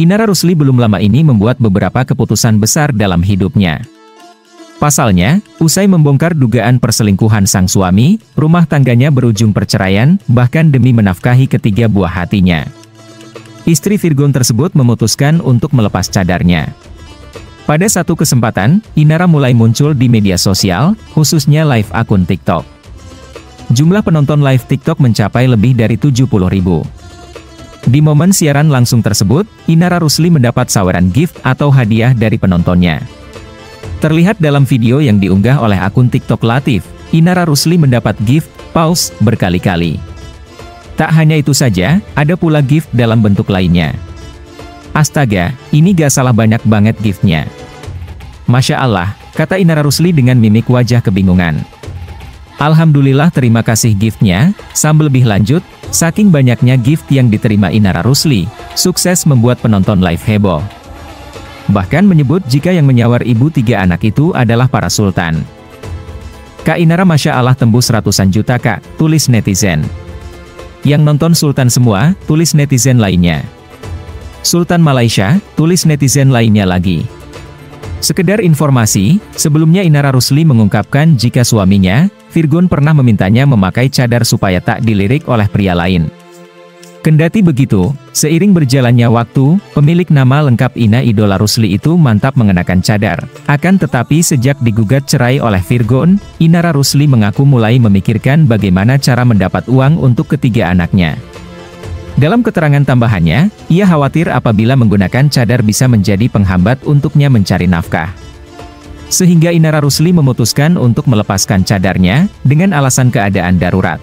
Inara Rusli belum lama ini membuat beberapa keputusan besar dalam hidupnya. Pasalnya, usai membongkar dugaan perselingkuhan sang suami, rumah tangganya berujung perceraian, bahkan demi menafkahi ketiga buah hatinya. Istri Virgon tersebut memutuskan untuk melepas cadarnya. Pada satu kesempatan, Inara mulai muncul di media sosial, khususnya live akun TikTok. Jumlah penonton live TikTok mencapai lebih dari 70 ribu. Di momen siaran langsung tersebut, Inara Rusli mendapat saweran gift atau hadiah dari penontonnya. Terlihat dalam video yang diunggah oleh akun TikTok Latif, Inara Rusli mendapat gift, pause, berkali-kali. Tak hanya itu saja, ada pula gift dalam bentuk lainnya. Astaga, ini gak salah banyak banget giftnya. Masya Allah, kata Inara Rusli dengan mimik wajah kebingungan. Alhamdulillah terima kasih giftnya, sambil lebih lanjut, saking banyaknya gift yang diterima Inara Rusli, sukses membuat penonton live heboh. Bahkan menyebut jika yang menyawar ibu tiga anak itu adalah para sultan. Kak Inara Masya Allah tembus ratusan juta kak, tulis netizen. Yang nonton sultan semua, tulis netizen lainnya. Sultan Malaysia, tulis netizen lainnya lagi. Sekedar informasi, sebelumnya Inara Rusli mengungkapkan jika suaminya, Virgon pernah memintanya memakai cadar supaya tak dilirik oleh pria lain. Kendati begitu, seiring berjalannya waktu, pemilik nama lengkap Ina Idola Rusli itu mantap mengenakan cadar. Akan tetapi sejak digugat cerai oleh Virgon, Inara Rusli mengaku mulai memikirkan bagaimana cara mendapat uang untuk ketiga anaknya. Dalam keterangan tambahannya, ia khawatir apabila menggunakan cadar bisa menjadi penghambat untuknya mencari nafkah. Sehingga Inara Rusli memutuskan untuk melepaskan cadarnya, dengan alasan keadaan darurat.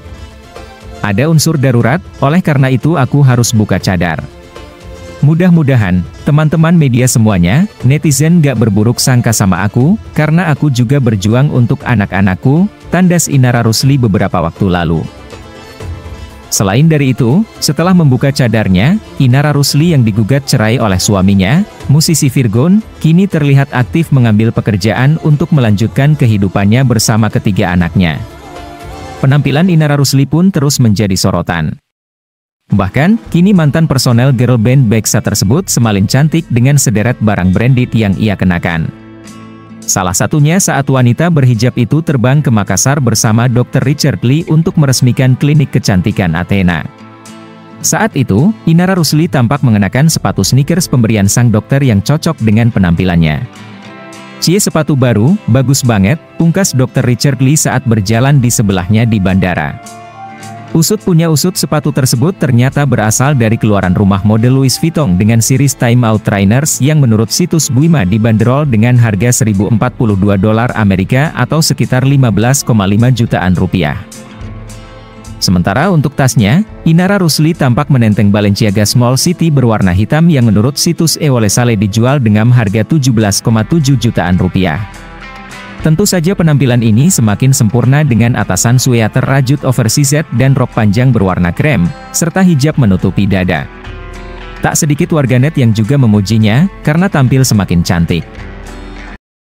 Ada unsur darurat, oleh karena itu aku harus buka cadar. Mudah-mudahan, teman-teman media semuanya, netizen gak berburuk sangka sama aku, karena aku juga berjuang untuk anak-anakku, tandas Inara Rusli beberapa waktu lalu. Selain dari itu, setelah membuka cadarnya, Inara Rusli yang digugat cerai oleh suaminya, musisi Virgon, kini terlihat aktif mengambil pekerjaan untuk melanjutkan kehidupannya bersama ketiga anaknya. Penampilan Inara Rusli pun terus menjadi sorotan. Bahkan, kini mantan personel girl band Beksa tersebut semalin cantik dengan sederet barang branded yang ia kenakan. Salah satunya saat wanita berhijab itu terbang ke Makassar bersama Dr. Richard Lee untuk meresmikan klinik kecantikan Athena. Saat itu, Inara Rusli tampak mengenakan sepatu sneakers pemberian sang dokter yang cocok dengan penampilannya. Cie sepatu baru, bagus banget, pungkas Dr. Richard Lee saat berjalan di sebelahnya di bandara. Usut punya usut sepatu tersebut ternyata berasal dari keluaran rumah model Louis Vuitton dengan series Time Out Trainers yang menurut situs Buima dibanderol dengan harga 1042 dolar Amerika atau sekitar 15,5 jutaan rupiah. Sementara untuk tasnya, Inara Rusli tampak menenteng Balenciaga Small City berwarna hitam yang menurut situs Ewolesale dijual dengan harga 17,7 jutaan rupiah. Tentu saja penampilan ini semakin sempurna dengan atasan sweater rajut oversized dan rok panjang berwarna krem, serta hijab menutupi dada. Tak sedikit warganet yang juga memujinya, karena tampil semakin cantik.